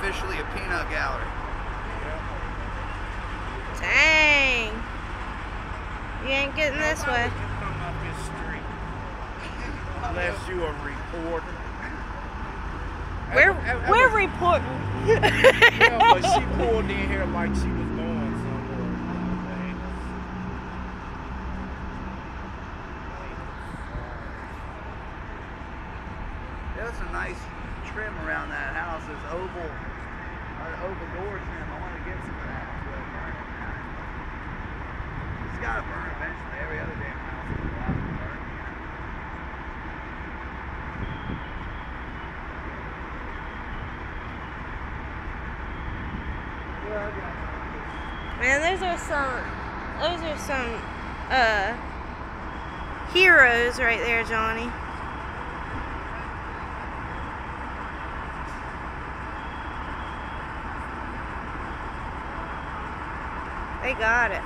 officially a peanut gallery. Dang. You ain't getting this Nobody way. can come up this street unless you a reporter. We're, that we're was- reporting. Yeah, but she pulled in here like she was going somewhere. There's a nice trim around that house. It's oval, oval door trim. I want to get some of that. to burn. It's got to burn eventually. Every other damn house is allowed to burn. Man, those are some, those are some, uh, heroes right there, Johnny. They got it.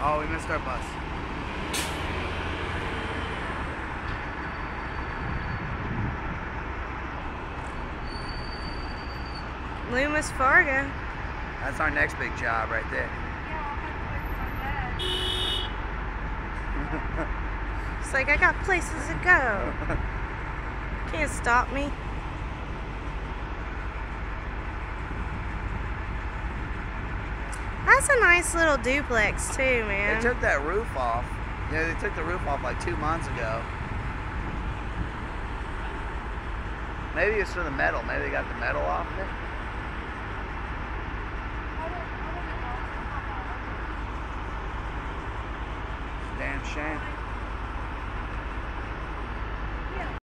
Oh, we missed our bus. Loomis Fargo. That's our next big job right there. It's like I got places to go. Can't stop me. That's a nice little duplex too, man. They took that roof off. Yeah, they took the roof off like two months ago. Maybe it's for the metal. Maybe they got the metal off it. Damn shame.